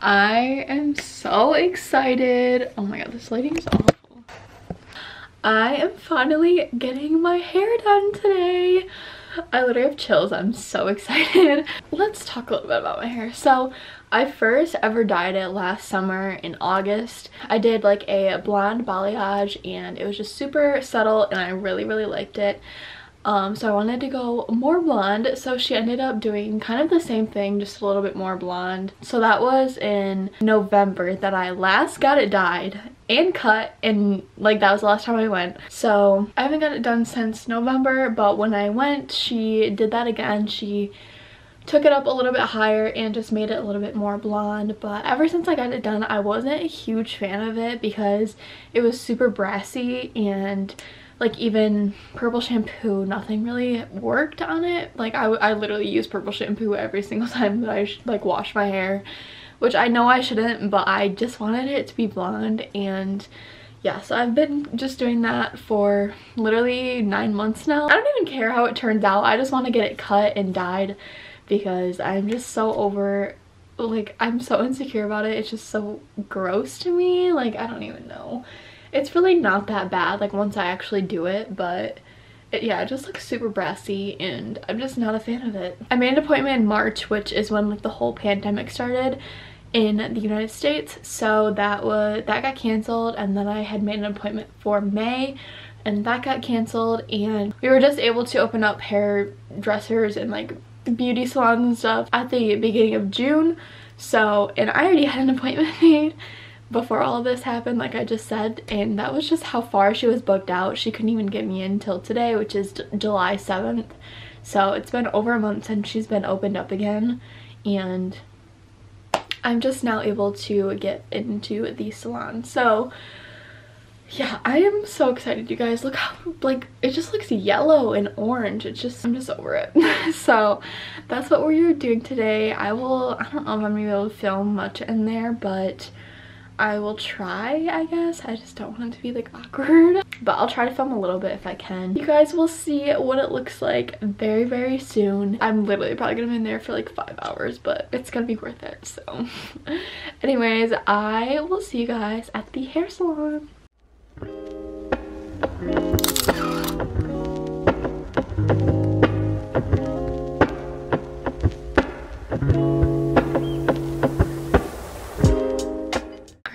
I am so excited. Oh my god, this lighting is awful. I am finally getting my hair done today. I literally have chills. I'm so excited. Let's talk a little bit about my hair. So I first ever dyed it last summer in August. I did like a blonde balayage and it was just super subtle and I really, really liked it. Um, so I wanted to go more blonde. So she ended up doing kind of the same thing, just a little bit more blonde. So that was in November that I last got it dyed and cut and like that was the last time I went. So I haven't got it done since November, but when I went, she did that again. She took it up a little bit higher and just made it a little bit more blonde but ever since I got it done I wasn't a huge fan of it because it was super brassy and like even purple shampoo nothing really worked on it. Like I, I literally use purple shampoo every single time that I like wash my hair which I know I shouldn't but I just wanted it to be blonde and yeah so I've been just doing that for literally nine months now. I don't even care how it turns out. I just want to get it cut and dyed because I'm just so over like I'm so insecure about it it's just so gross to me like I don't even know it's really not that bad like once I actually do it but it, yeah, it just looks super brassy and I'm just not a fan of it. I made an appointment in March, which is when like the whole pandemic started in the United States. So that was that got canceled and then I had made an appointment for May and that got canceled and we were just able to open up hairdressers and like beauty salons and stuff at the beginning of June. So, and I already had an appointment made before all of this happened like I just said and that was just how far she was booked out. She couldn't even get me in until today which is July 7th. So it's been over a month since she's been opened up again and I'm just now able to get into the salon. So yeah i am so excited you guys look how like it just looks yellow and orange it's just i'm just over it so that's what we're doing today i will i don't know if i'm gonna be able to film much in there but I will try, I guess. I just don't want it to be like awkward. But I'll try to film a little bit if I can. You guys will see what it looks like very, very soon. I'm literally probably gonna be in there for like five hours, but it's gonna be worth it. So anyways, I will see you guys at the hair salon.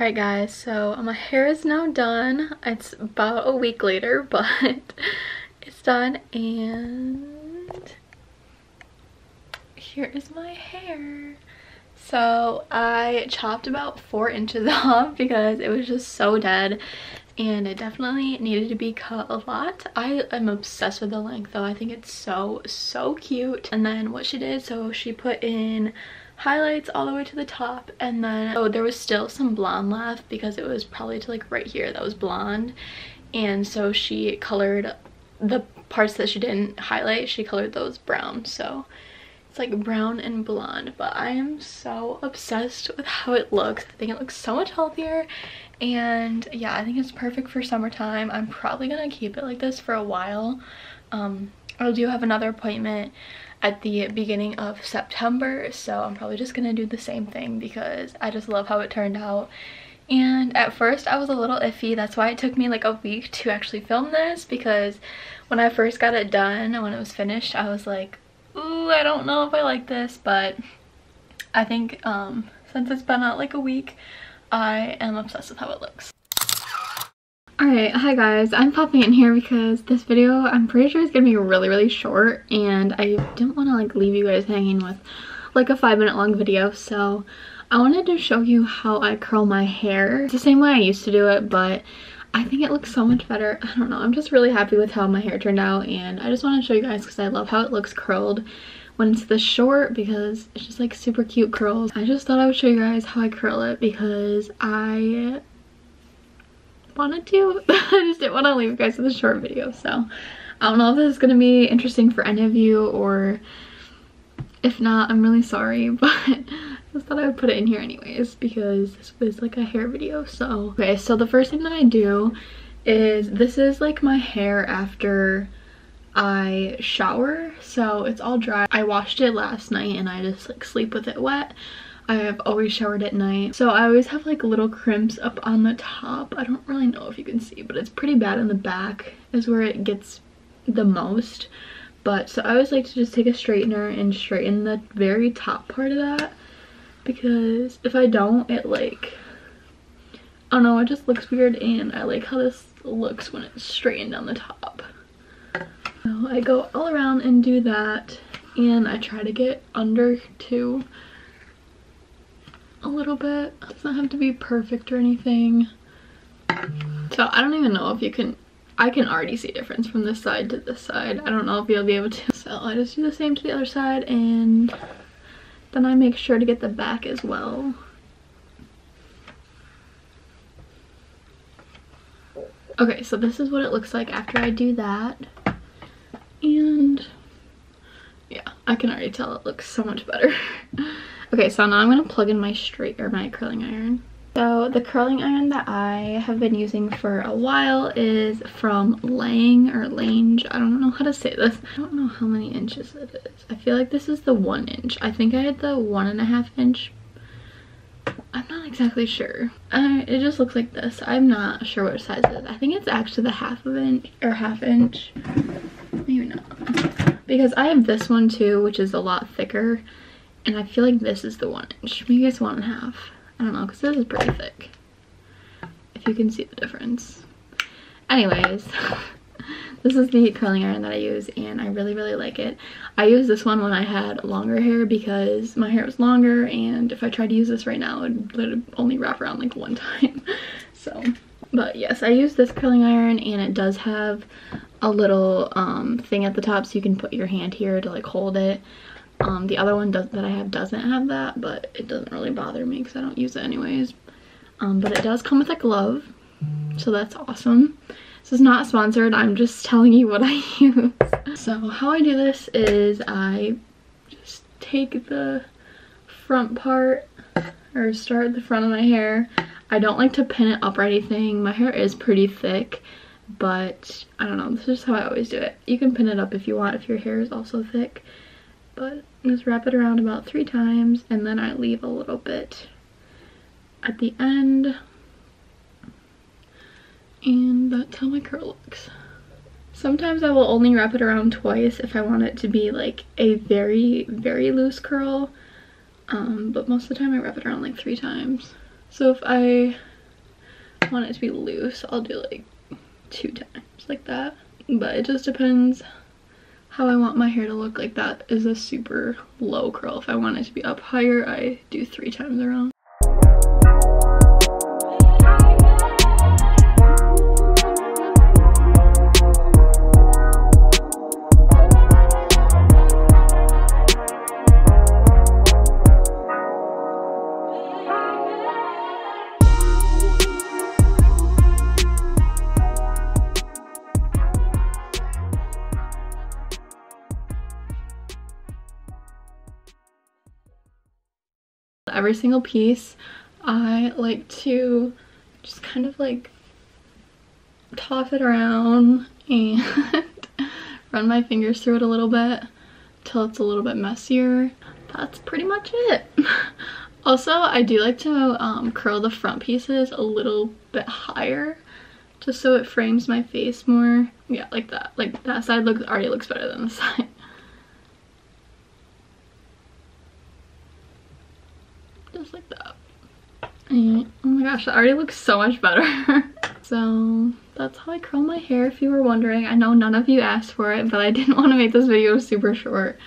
Alright guys, so um, my hair is now done. It's about a week later, but it's done and here is my hair. So I chopped about four inches off because it was just so dead and it definitely needed to be cut a lot. I am obsessed with the length though. I think it's so, so cute. And then what she did, so she put in highlights all the way to the top and then oh there was still some blonde left because it was probably to like right here that was blonde and so she colored the parts that she didn't highlight she colored those brown so it's like brown and blonde but i am so obsessed with how it looks. I think it looks so much healthier and yeah i think it's perfect for summertime. I'm probably gonna keep it like this for a while. Um i do have another appointment at the beginning of September so I'm probably just gonna do the same thing because I just love how it turned out. And at first I was a little iffy. That's why it took me like a week to actually film this because when I first got it done and when it was finished I was like ooh I don't know if I like this but I think um since it's been out like a week I am obsessed with how it looks Alright, hi guys. I'm popping in here because this video I'm pretty sure is going to be really, really short and I didn't want to like leave you guys hanging with like a five minute long video so I wanted to show you how I curl my hair. It's the same way I used to do it but I think it looks so much better. I don't know. I'm just really happy with how my hair turned out and I just want to show you guys because I love how it looks curled when it's this short because it's just like super cute curls. I just thought I would show you guys how I curl it because I wanted to. I just didn't want to leave you guys with a short video. So I don't know if this is going to be interesting for any of you or if not, I'm really sorry. But just thought I would put it in here anyways because this was like a hair video. So, okay, so the first thing that I do is this is like my hair after I shower. So it's all dry. I washed it last night and I just like sleep with it wet I have always showered at night. So I always have like little crimps up on the top. I don't really know if you can see, but it's pretty bad in the back is where it gets the most. But so I always like to just take a straightener and straighten the very top part of that because if I don't, it like, I don't know, it just looks weird and I like how this looks when it's straightened down the top. So I go all around and do that and I try to get under too a little bit. It doesn't have to be perfect or anything. So I don't even know if you can I can already see a difference from this side to this side. I don't know if you'll be able to. So I just do the same to the other side and then I make sure to get the back as well. Okay, so this is what it looks like after I do that. And yeah, I can already tell it looks so much better. okay, so now I'm gonna plug in my straight or my curling iron. So the curling iron that I have been using for a while is from Lang or Lange. I don't know how to say this. I don't know how many inches it is. I feel like this is the one inch. I think I had the one and a half inch. I'm not exactly sure. Uh, it just looks like this. I'm not sure what size it is. I think it's actually the half of an inch or half inch. Maybe not. Because I have this one too, which is a lot thicker. And I feel like this is the one inch. Maybe it's one and a half. I don't know, because this is pretty thick. If you can see the difference. Anyways, this is the curling iron that I use and I really, really like it. I used this one when I had longer hair because my hair was longer and if I tried to use this right now, it would only wrap around like one time. so, but yes, I use this curling iron and it does have a little um, thing at the top so you can put your hand here to like hold it. Um, the other one does, that I have doesn't have that, but it doesn't really bother me because I don't use it anyways. Um, but it does come with a glove, so that's awesome. This is not sponsored, I'm just telling you what I use. So how I do this is I just take the front part or start the front of my hair. I don't like to pin it up or anything. My hair is pretty thick, but I don't know, this is how I always do it. You can pin it up if you want if your hair is also thick but just wrap it around about three times and then I leave a little bit at the end and that's how my curl looks. Sometimes I will only wrap it around twice if I want it to be like a very, very loose curl. Um, but most of the time I wrap it around like three times. So if I want it to be loose, I'll do like two times like that. But it just depends how I want my hair to look like that is a super low curl. If I want it to be up higher, I do three times around. Every single piece I like to just kind of like toss it around and run my fingers through it a little bit till it's a little bit messier. That's pretty much it. also, I do like to um, curl the front pieces a little bit higher just so it frames my face more. Yeah, like that. Like that side looks already looks better than the side. Just like that. And, oh my gosh, that already looks so much better. so that's how I curl my hair if you were wondering. I know none of you asked for it, but I didn't want to make this video super short.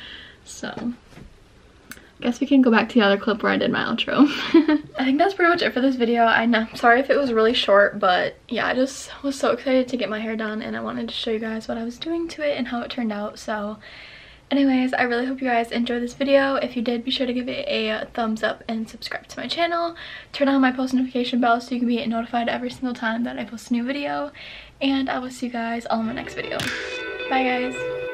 So I guess we can go back to the other clip where I did my outro. I think that's pretty much it for this video. I'm sorry if it was really short, but yeah, I just was so excited to get my hair done and I wanted to show you guys what I was doing to it and how it turned out. So Anyways, I really hope you guys enjoyed this video. If you did, be sure to give it a thumbs up and subscribe to my channel. Turn on my post notification bell so you can be notified every single time that I post a new video. And I will see you guys all in my next video. Bye guys!